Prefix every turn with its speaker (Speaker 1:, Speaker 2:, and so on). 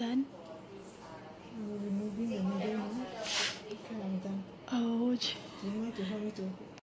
Speaker 1: done?
Speaker 2: We're removing the needle now. Okay, I'm done.
Speaker 1: Ouch.
Speaker 2: Do you want to help me to